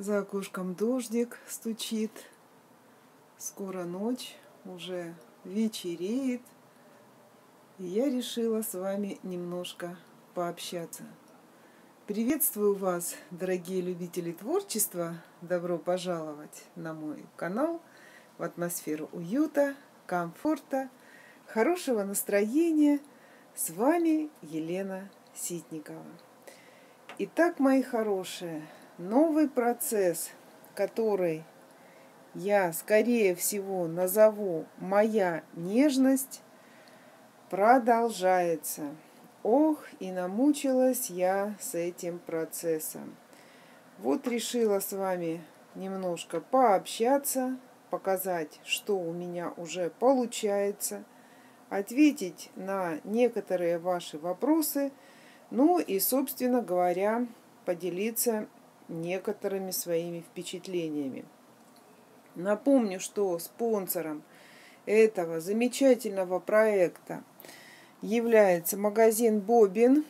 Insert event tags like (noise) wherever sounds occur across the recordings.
За окошком дождик стучит. Скоро ночь, уже вечереет. И я решила с вами немножко пообщаться. Приветствую вас, дорогие любители творчества. Добро пожаловать на мой канал в атмосферу уюта, комфорта, хорошего настроения. С вами Елена Ситникова. Итак, мои хорошие, новый процесс, который я, скорее всего, назову «Моя нежность», продолжается. Ох, и намучилась я с этим процессом. Вот решила с вами немножко пообщаться, показать, что у меня уже получается, ответить на некоторые ваши вопросы, ну и, собственно говоря, поделиться некоторыми своими впечатлениями. Напомню, что спонсором этого замечательного проекта является магазин Бобин,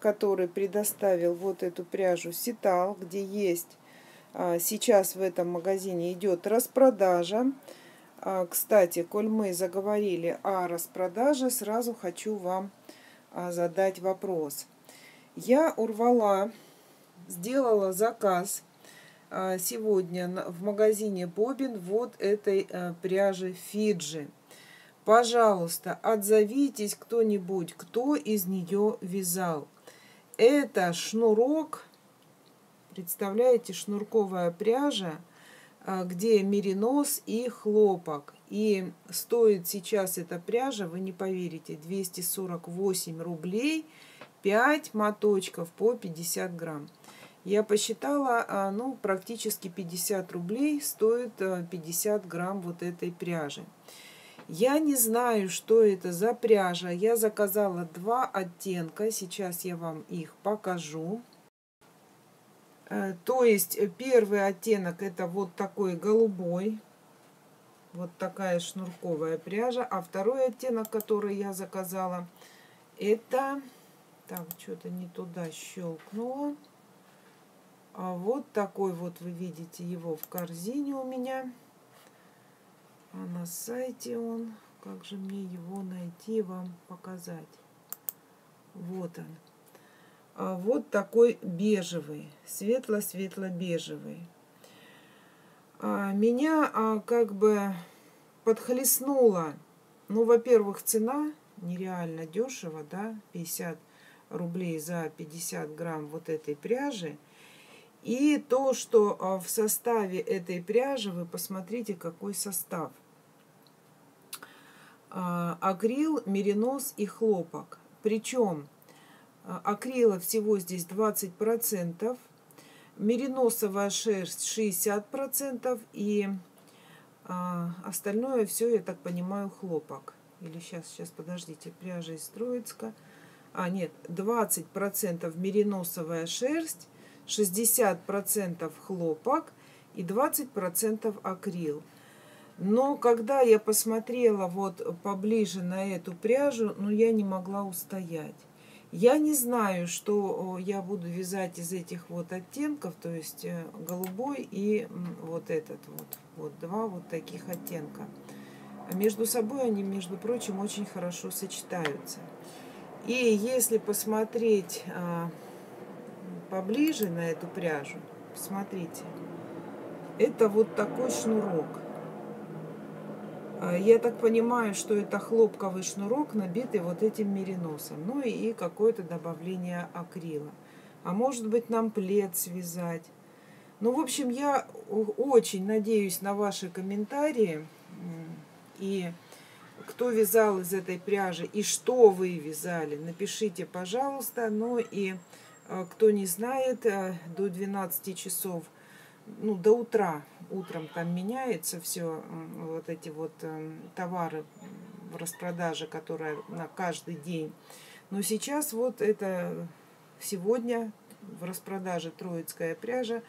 который предоставил вот эту пряжу Ситал, где есть а, сейчас в этом магазине идет распродажа. А, кстати, коль мы заговорили о распродаже, сразу хочу вам а, задать вопрос. Я урвала сделала заказ а, сегодня в магазине Бобин вот этой а, пряжи Фиджи. Пожалуйста, отзовитесь кто-нибудь, кто из нее вязал. Это шнурок, представляете, шнурковая пряжа, а, где меринос и хлопок. И стоит сейчас эта пряжа, вы не поверите, 248 рублей, 5 моточков по 50 грамм. Я посчитала, а, ну, практически 50 рублей стоит 50 э, грамм вот этой пряжи. Я не знаю, что это за пряжа. Я заказала два оттенка. Сейчас я вам их покажу. Э, то есть э, первый оттенок это вот такой голубой. Вот такая шнурковая пряжа. А второй оттенок, который я заказала, это... Так, что-то не туда щелкнуло. А вот такой вот вы видите его в корзине у меня. А на сайте он. Как же мне его найти, вам показать? Вот он. А вот такой бежевый, светло-светло-бежевый. А меня а, как бы подхлестнула. Ну, во-первых, цена нереально дешево, да, 50 рублей за 50 грамм вот этой пряжи. И то, что а, в составе этой пряжи, вы посмотрите, какой состав. А, акрил, меринос и хлопок. Причем а, акрила всего здесь 20%, мериносовая шерсть 60% и остальное все, я так понимаю, хлопок. Или сейчас, сейчас, подождите, пряжа из Троицка. А, нет, 20% мериносовая шерсть, 60% хлопок и 20% акрил. Но когда я посмотрела вот поближе на эту пряжу, ну я не могла устоять. Я не знаю, что я буду вязать из этих вот оттенков, то есть э, голубой и вот этот вот. Вот два вот таких оттенка. Между собой они, между прочим, очень хорошо сочетаются. И если посмотреть а, поближе на эту пряжу, посмотрите, это вот такой шнурок. А, я так понимаю, что это хлопковый шнурок, набитый вот этим мериносом. Ну и какое-то добавление акрила. А может быть нам плед связать. Ну, в общем, я очень надеюсь на ваши комментарии. И кто вязал из этой пряжи и что вы вязали, напишите, пожалуйста. Ну и кто не знает, э, до 12 часов, ну, до утра, утром там меняется все, вот эти вот э, товары в распродаже, которые на каждый день. Но сейчас вот это сегодня в распродаже троицкая пряжа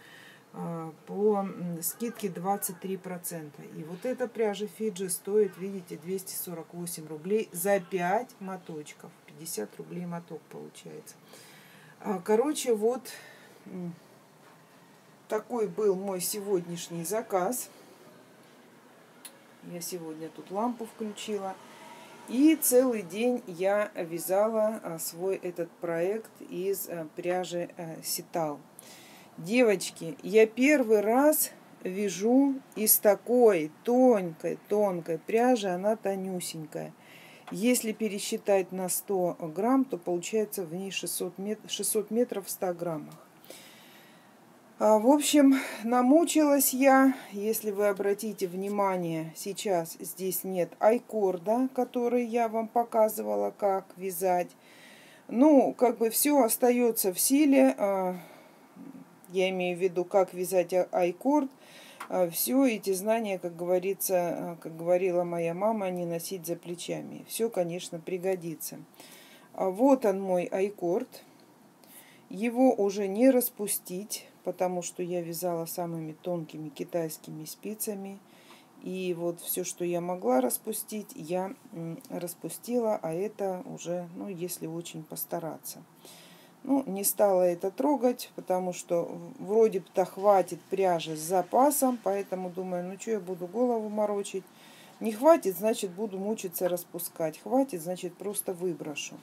а, по скидке 23%. И вот эта пряжа Фиджи стоит, видите, 248 рублей за 5 моточков. 50 рублей моток получается. А, короче, вот такой был мой сегодняшний заказ. Я сегодня тут лампу включила. И целый день я вязала а, свой этот проект из а, пряжи а, Ситал. Девочки, я первый раз вяжу из такой тонкой, тонкой пряжи, она тонюсенькая. Если пересчитать на 100 грамм, то получается в ней 600, мет 600 метров в 100 граммах. А, в общем, намучилась я. Если вы обратите внимание, сейчас здесь нет айкорда, который я вам показывала, как вязать. Ну, как бы все остается в силе. А, я имею в виду, как вязать а, айкорд. А, все эти знания, как говорится, а, как говорила моя мама, не носить за плечами. Все, конечно, пригодится. А вот он мой айкорд. Его уже не распустить, потому что я вязала самыми тонкими китайскими спицами. И вот все, что я могла распустить, я распустила, а это уже, ну, если очень постараться. Ну, не стала это трогать, потому что вроде бы-то хватит пряжи с запасом, поэтому думаю, ну что я буду голову морочить. Не хватит, значит буду мучиться распускать. Хватит, значит просто выброшу.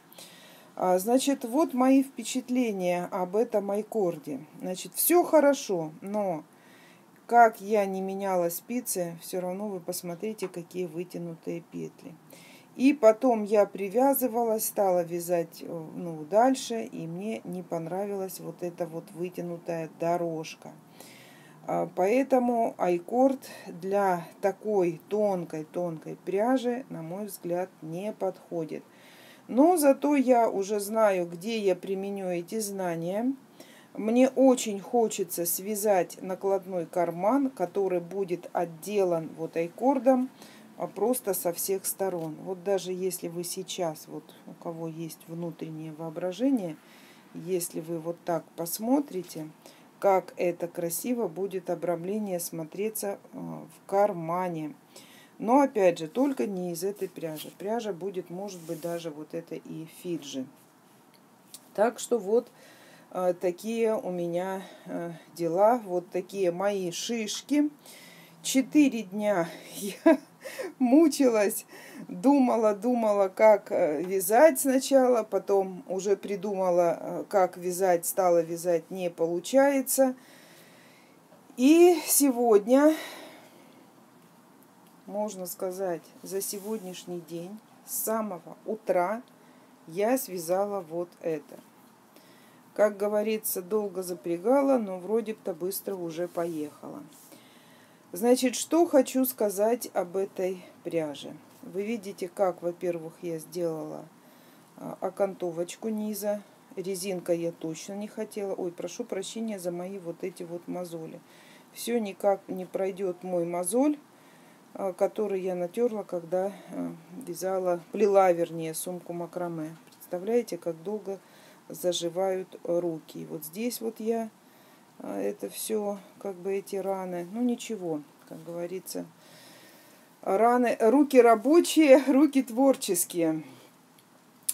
А, значит, вот мои впечатления об этом айкорде. Значит, все хорошо, но как я не меняла спицы, все равно вы посмотрите, какие вытянутые петли. И потом я привязывалась, стала вязать э, ну, дальше, и мне не понравилась вот эта вот вытянутая дорожка. А, поэтому айкорд для такой тонкой-тонкой пряжи, на мой взгляд, не подходит. Но зато я уже знаю, где я применю эти знания. Мне очень хочется связать накладной карман, который будет отделан вот айкордом а просто со всех сторон. Вот даже если вы сейчас, вот у кого есть внутреннее воображение, если вы вот так посмотрите, как это красиво будет обрамление смотреться э, в кармане. Но опять же, только не из этой пряжи. Пряжа будет, может быть, даже вот это и фиджи. Так что вот э, такие у меня э, дела, вот такие мои шишки. Четыре дня (laughs) я мучилась, думала, думала, как э, вязать сначала, потом уже придумала, э, как вязать, стала вязать, не получается. И сегодня, можно сказать, за сегодняшний день, с самого утра я связала вот это. Как говорится, долго запрягала, но вроде-то быстро уже поехала. Значит, что хочу сказать об этой пряже. Вы видите, как, во-первых, я сделала а, окантовочку низа. Резинка я точно не хотела. Ой, прошу прощения за мои вот эти вот мозоли. Все никак не пройдет мой мозоль, а, который я натерла, когда а, вязала, плела, вернее, сумку макраме. Представляете, как долго заживают руки. вот здесь вот я это все, как бы эти раны. Ну ничего, как говорится, раны, руки рабочие, (laughs) руки творческие.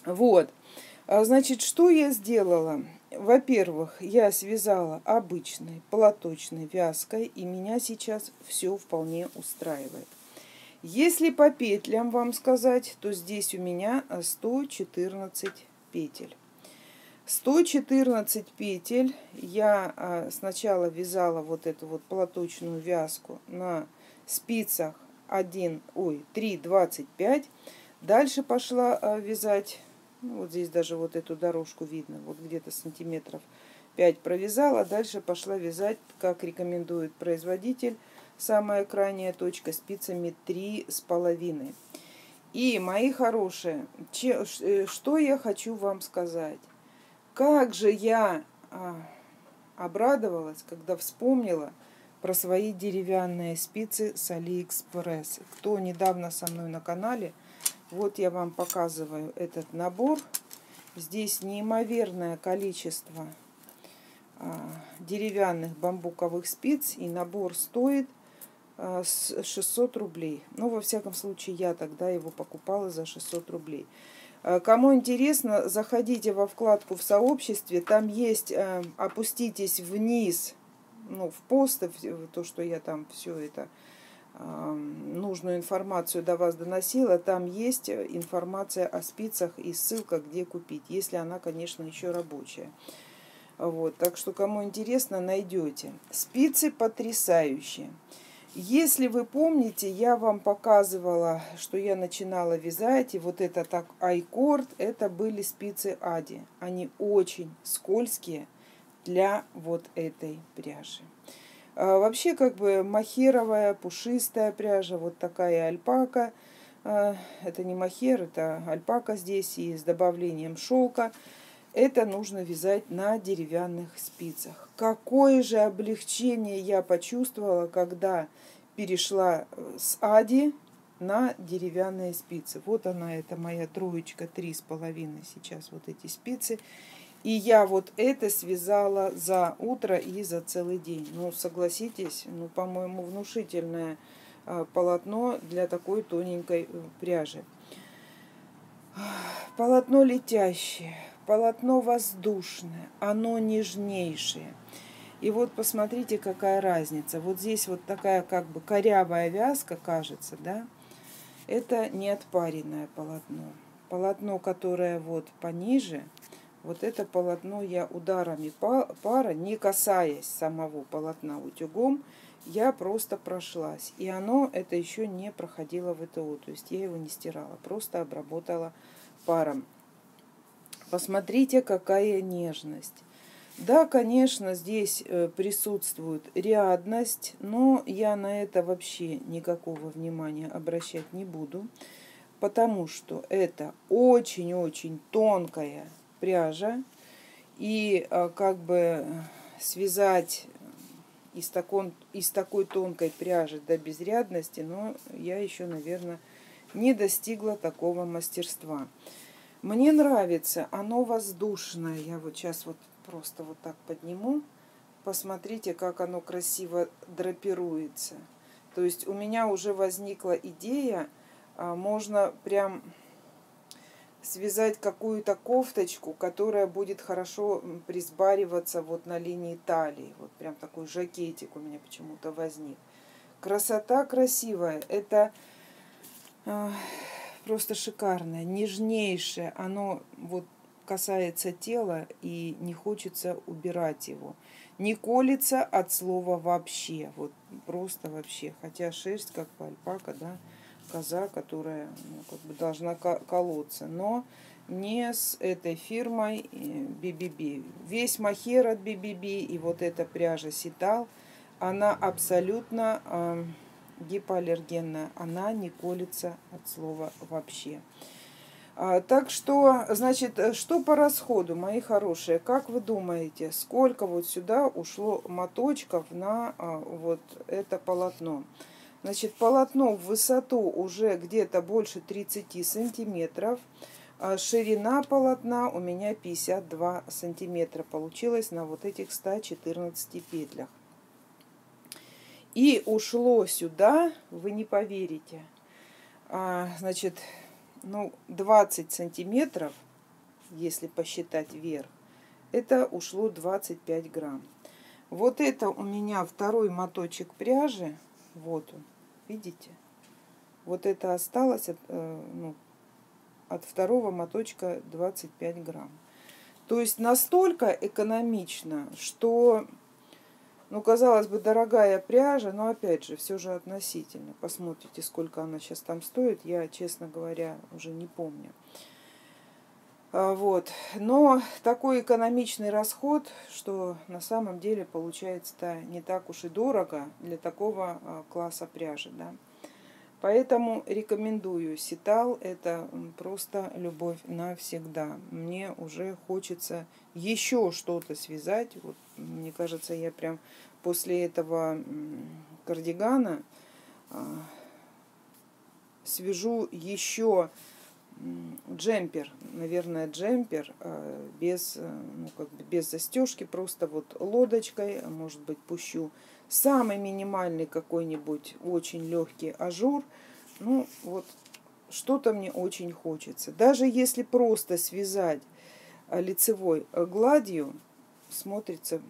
Вот. А, значит, что я сделала? Во-первых, я связала обычной платочной вязкой, и меня сейчас все вполне устраивает. Если по петлям вам сказать, то здесь у меня 114 петель. 114 петель я а, сначала вязала вот эту вот платочную вязку на спицах 1, ой, 3,25. Дальше пошла а, вязать, ну, вот здесь даже вот эту дорожку видно, вот где-то сантиметров 5 провязала. Дальше пошла вязать, как рекомендует производитель, самая крайняя точка спицами 3,5. И, мои хорошие, э, что я хочу вам сказать. Как же я а, обрадовалась, когда вспомнила про свои деревянные спицы с Алиэкспресс. Кто недавно со мной на канале, вот я вам показываю этот набор. Здесь неимоверное количество а, деревянных бамбуковых спиц, и набор стоит а, 600 рублей. Ну, во всяком случае, я тогда его покупала за 600 рублей. Э, кому интересно, заходите во вкладку в сообществе. Там есть э, «Опуститесь вниз» ну, в пост, то, что я там все это нужную информацию до вас доносила, там есть информация о спицах и ссылка, где купить, если она, конечно, еще рабочая. Вот, так что, кому интересно, найдете. Спицы потрясающие. Если вы помните, я вам показывала, что я начинала вязать, и вот это так айкорд, это были спицы Ади. Они очень скользкие для вот этой пряжи. А вообще, как бы махеровая, пушистая пряжа, вот такая альпака. А, это не махер, это альпака здесь и с добавлением шелка. Это нужно вязать на деревянных спицах. Какое же облегчение я почувствовала, когда перешла э, с Ади на деревянные спицы. Вот она, это моя троечка, три с половиной сейчас вот эти спицы. И я вот это связала за утро и за целый день. Ну, согласитесь, ну, по-моему, внушительное а, полотно для такой тоненькой э, пряжи. Полотно летящее, полотно воздушное, оно нежнейшее. И вот посмотрите, какая разница. Вот здесь вот такая как бы корявая вязка, кажется, да? Это не отпаренное полотно. Полотно, которое вот пониже, вот это полотно я ударами пара, не касаясь самого полотна утюгом, я просто прошлась. И оно это еще не проходило в ВТО. То есть я его не стирала, просто обработала паром. Посмотрите, какая нежность. Да, конечно, здесь э, присутствует рядность, но я на это вообще никакого внимания обращать не буду, потому что это очень-очень тонкая пряжа, и э, как бы связать из, такой, из такой тонкой пряжи до безрядности, но я еще, наверное, не достигла такого мастерства. Мне нравится, оно воздушное. Я вот сейчас вот просто вот так подниму. Посмотрите, как оно красиво драпируется. То есть у меня уже возникла идея, а, можно прям связать какую-то кофточку, которая будет хорошо присбариваться вот на линии талии. Вот прям такой жакетик у меня почему-то возник. Красота красивая. Это э, просто шикарное, нежнейшее. Оно вот касается тела и не хочется убирать его. Не колется от слова вообще, вот просто вообще. Хотя шерсть, как альпака, да, коза, которая ну, как бы должна колоться. Но не с этой фирмой BBB. Э, Весь махер от BBB и вот эта пряжа Ситал, она абсолютно гипоаллергенная. Она не колется от слова вообще. А, так что, значит, что по расходу, мои хорошие, как вы думаете, сколько вот сюда ушло моточков на а, вот это полотно? Значит, полотно в высоту уже где-то больше 30 сантиметров. А ширина полотна у меня 52 сантиметра получилось на вот этих 114 петлях. И ушло сюда, вы не поверите, значит, ну, 20 сантиметров, если посчитать вверх, это ушло 25 грамм. Вот это у меня второй моточек пряжи. Вот он, видите? Вот это осталось от, э, ну, от второго моточка 25 грамм. То есть настолько экономично, что ну, казалось бы, дорогая пряжа, но опять же, все же относительно. Посмотрите, сколько она сейчас там стоит. Я, честно говоря, уже не помню. А, вот. Но такой экономичный расход, что на самом деле получается-то не так уж и дорого для такого а, класса пряжи. Да? Поэтому рекомендую Ситал. Это просто любовь навсегда. Мне уже хочется еще что-то связать. Вот, мне кажется, я прям после этого кардигана а, свяжу еще джемпер, наверное, джемпер а, без, ну, как бы без застежки, просто вот лодочкой, может быть, пущу Самый минимальный какой-нибудь очень легкий ажур. Ну, вот что-то мне очень хочется. Даже если просто связать а, лицевой а, гладью, смотрится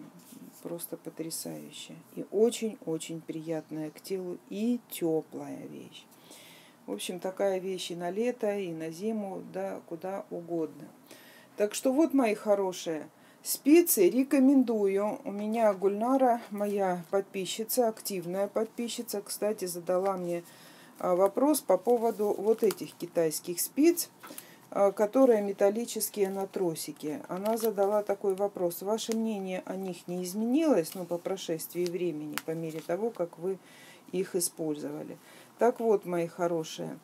просто потрясающая. И очень-очень приятная к телу и теплая вещь. В общем, такая вещь и на лето, и на зиму, да, куда угодно. Так что вот, мои хорошие, спицы рекомендую. У меня Гульнара, моя подписчица, активная подписчица, кстати, задала мне а, вопрос по поводу вот этих китайских спиц, а, которые металлические на тросике. Она задала такой вопрос. Ваше мнение о них не изменилось, ну, по прошествии времени, по мере того, как вы их использовали? Так вот, мои хорошие,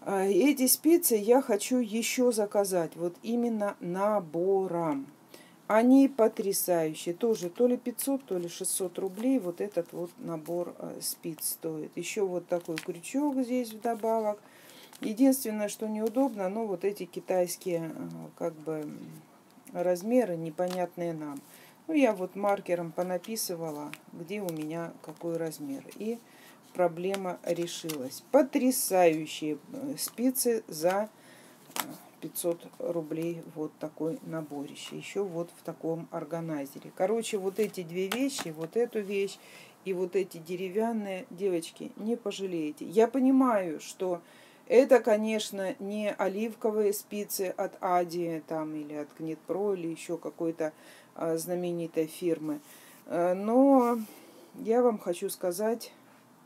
а, эти спицы я хочу еще заказать, вот именно набором. Они потрясающие. Тоже то ли 500, то ли 600 рублей вот этот вот набор э, спиц стоит. Еще вот такой крючок здесь вдобавок. Единственное, что неудобно, ну вот эти китайские э, как бы размеры непонятные нам. Ну я вот маркером понаписывала, где у меня какой размер. И проблема решилась. Потрясающие э, спицы за 500 рублей вот такой наборище. Еще вот в таком органайзере. Короче, вот эти две вещи, вот эту вещь и вот эти деревянные, девочки, не пожалеете. Я понимаю, что это, конечно, не оливковые спицы от Ади там, или от Книтпро или еще какой-то а, знаменитой фирмы. А, но я вам хочу сказать,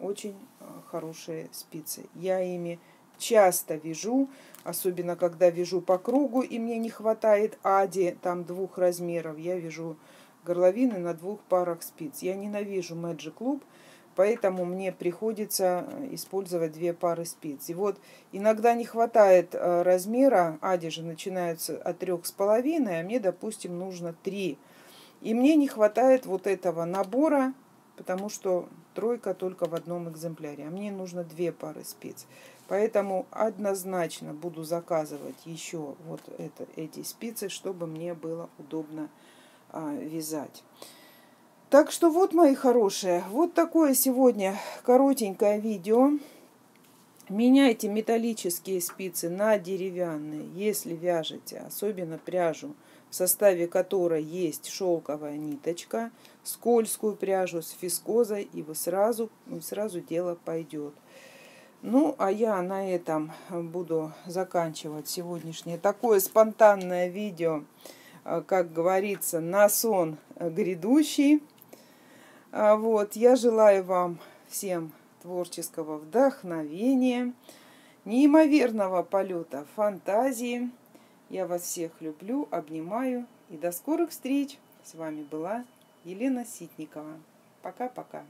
очень а, хорошие спицы. Я ими часто вяжу, особенно когда вяжу по кругу, и мне не хватает ади, там двух размеров. Я вяжу горловины на двух парах спиц. Я ненавижу Magic Loop, поэтому мне приходится э, использовать две пары спиц. И вот иногда не хватает э, размера, ади же начинаются от трех с половиной, а мне, допустим, нужно три. И мне не хватает вот этого набора, потому что тройка только в одном экземпляре, а мне нужно две пары спиц. Поэтому однозначно буду заказывать еще вот это, эти спицы, чтобы мне было удобно а, вязать. Так что вот, мои хорошие, вот такое сегодня коротенькое видео. Меняйте металлические спицы на деревянные, если вяжете, особенно пряжу, в составе которой есть шелковая ниточка, скользкую пряжу с фискозой, и вы сразу, сразу дело пойдет. Ну, а я на этом буду заканчивать сегодняшнее такое спонтанное видео, э, как говорится, на сон грядущий. А вот, я желаю вам всем творческого вдохновения, неимоверного полета фантазии. Я вас всех люблю, обнимаю и до скорых встреч. С вами была Елена Ситникова. Пока-пока.